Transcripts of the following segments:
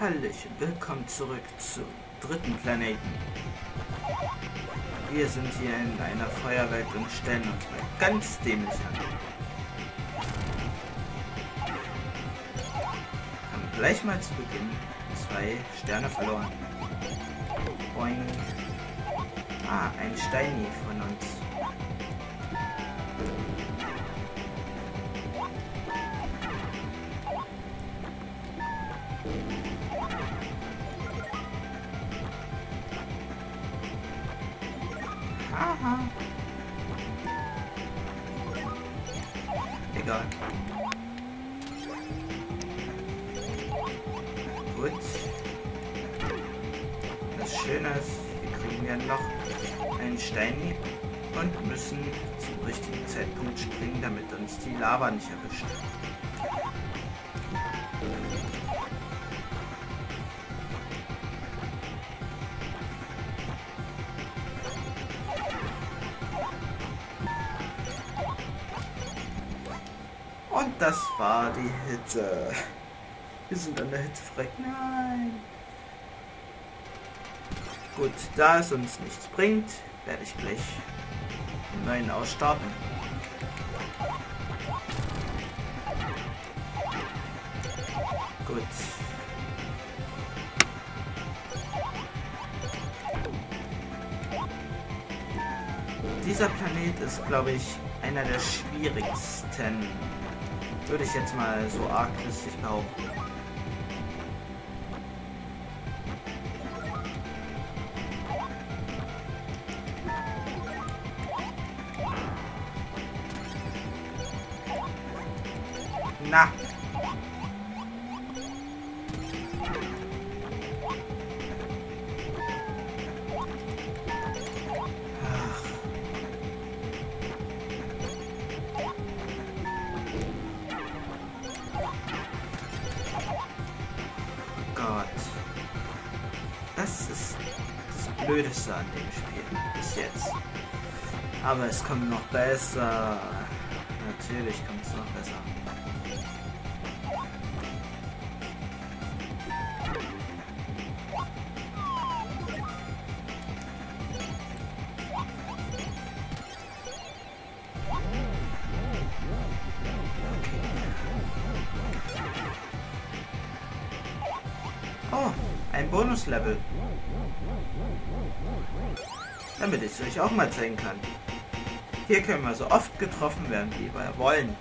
Hallöchen, willkommen zurück zum dritten Planeten. Wir sind hier in einer Feuerwelt und stellen uns mal ganz dämlich an. Haben gleich mal zu Beginn zwei Sterne verloren. Boing. Ah, ein Steini von uns. Gut. Das Schöne ist, wir kriegen ja noch einen Stein und müssen zum richtigen Zeitpunkt springen, damit uns die Lava nicht erwischt. Und das war die Hitze. Wir sind an der Hitze frei. Nein. Gut, da es uns nichts bringt, werde ich gleich einen neuen ausstarten. Gut. Dieser Planet ist, glaube ich, einer der schwierigsten. Würde ich jetzt mal so arglistig behaupten. Na. Ach. Gott. Das ist das Blödeste an dem Spiel bis jetzt. Aber es kommt noch besser. Natürlich kommt es noch besser. Oh, ein Bonuslevel. Damit ich es euch auch mal zeigen kann. Hier können wir so oft getroffen werden, wie wir wollen.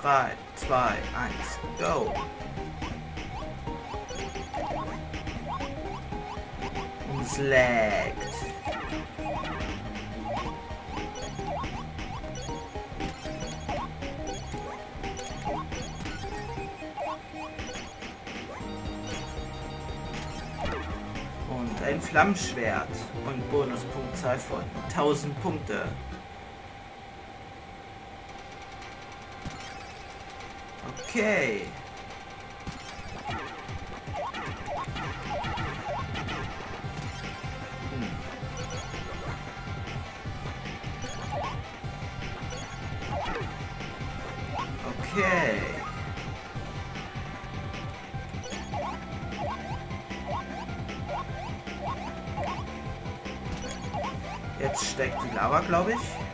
3, 2, 1, go. Und es laggt. Flammschwert und Bonuspunktzahl von 1000 Punkte. Okay. Hm. Okay. Jetzt steckt die Lava, glaube ich.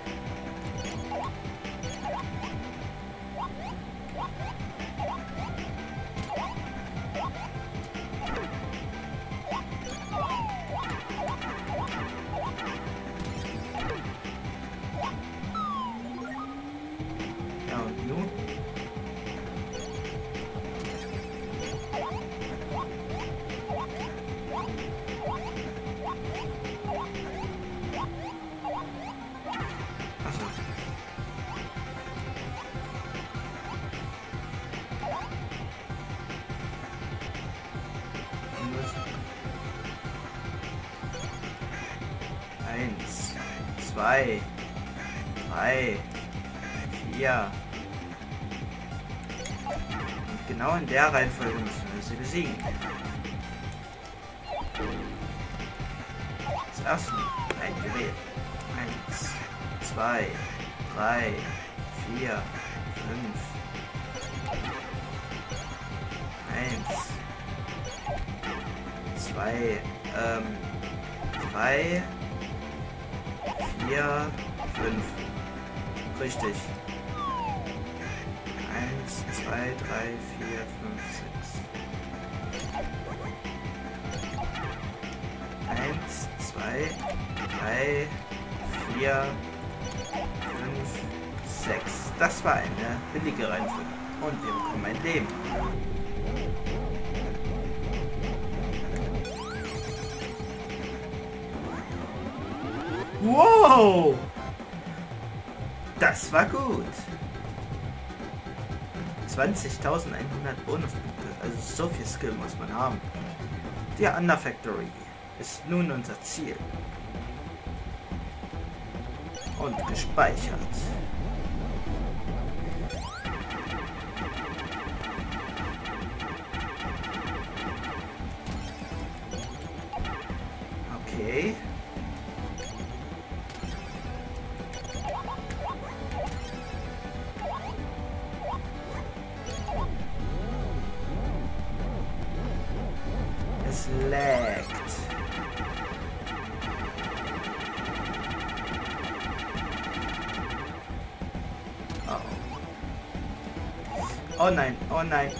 Zwei, drei, vier. Und genau in der Reihenfolge müssen wir sie besiegen. Zuerst ein Gerät. Eins, zwei, drei, vier, fünf. Eins, zwei, ähm, drei, vier, fünf. Richtig. Eins, zwei, drei, vier, fünf, sechs. Eins, zwei, drei, vier, fünf, sechs. Das war eine billige Reihenfolge. Und wir bekommen ein Leben. Wow! Das war gut. 20.100 Bonuspunkte. Also so viel Skill muss man haben. Die Under Factory ist nun unser Ziel. Und gespeichert. Okay. Oh. oh nein, oh nein.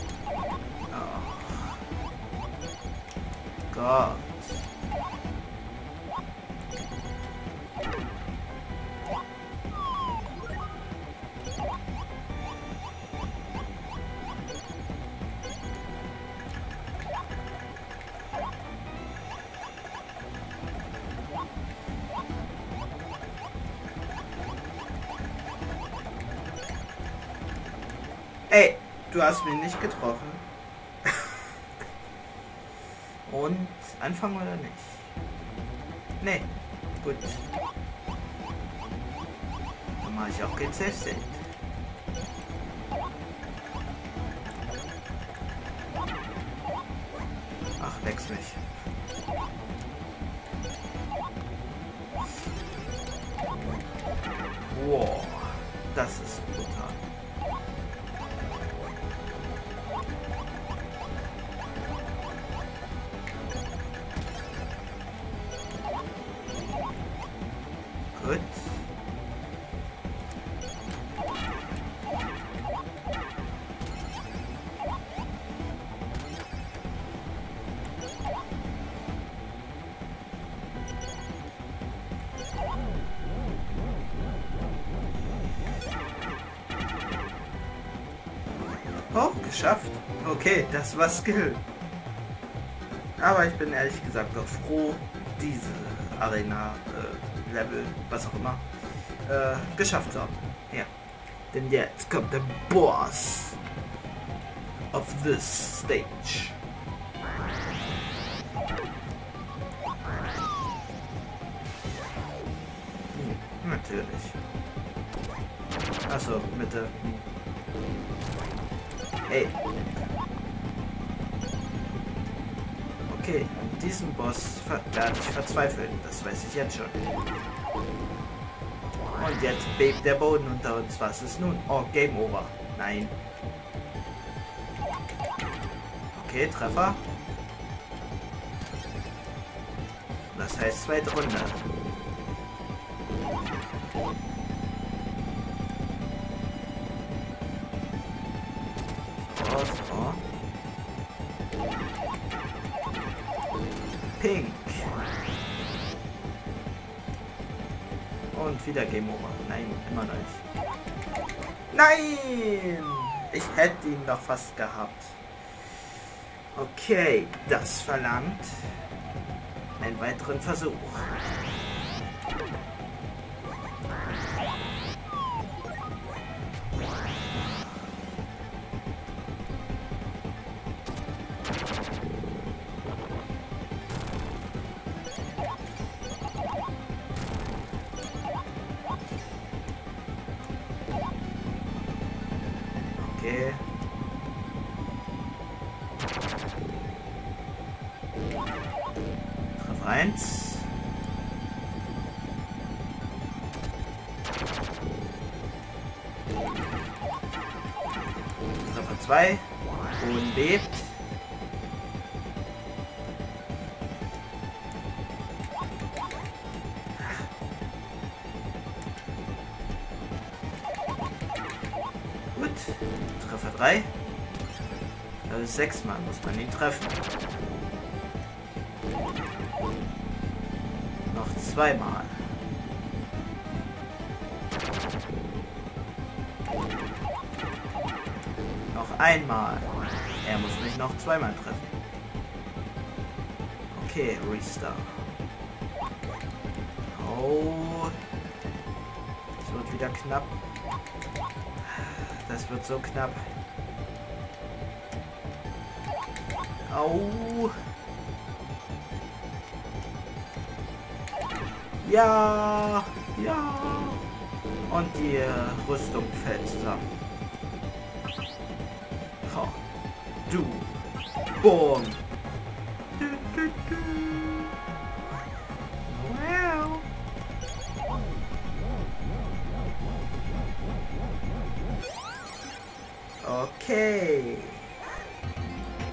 Oh. Gott. Ey, du hast mich nicht getroffen. Und anfangen oder nicht? Nee, gut. Dann mache ich auch kein Safe State. Gut. Oh, geschafft. Okay, das war Skill. Aber ich bin ehrlich gesagt auch froh, diese Arena, äh, Level, was auch immer, äh, geschafft haben. Ja. Denn jetzt kommt der Boss of this stage. Hm, natürlich. Achso, Mitte. Hey. Okay, diesem Boss werde ich verzweifeln. Das weiß ich jetzt schon. Und jetzt bebt der Boden unter uns. Was ist nun? Oh, Game Over. Nein. Okay, Treffer. Das heißt zweite Runde. Und wieder Game Over. Nein, immer noch nicht. Nein! Ich hätte ihn noch fast gehabt. Okay, das verlangt einen weiteren Versuch. eins. Treffer zwei. Und lebt. Gut. Treffer drei. Das ist sechsmal, muss man ihn treffen. Zweimal. Noch einmal. Er muss mich noch zweimal treffen. Okay, Restart. Oh. Es wird wieder knapp. Das wird so knapp. Au. Ja, ja. Und die Rüstung fällt zusammen. Oh. Du. Boom. Du, du, du. Wow. Okay.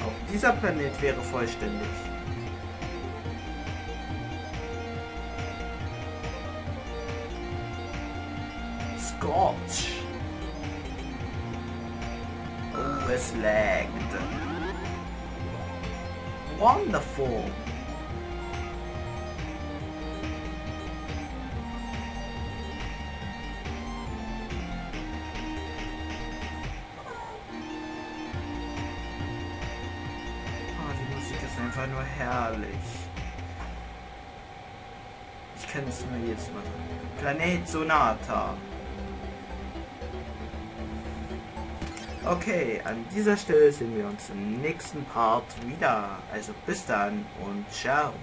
Auch dieser Planet wäre vollständig. Scorch. Oh, es laggt. Wonderful. Oh, die Musik ist einfach nur herrlich. Ich kann es nur jedes Mal. Planet Sonata. Okay, an dieser Stelle sehen wir uns im nächsten Part wieder. Also bis dann und ciao.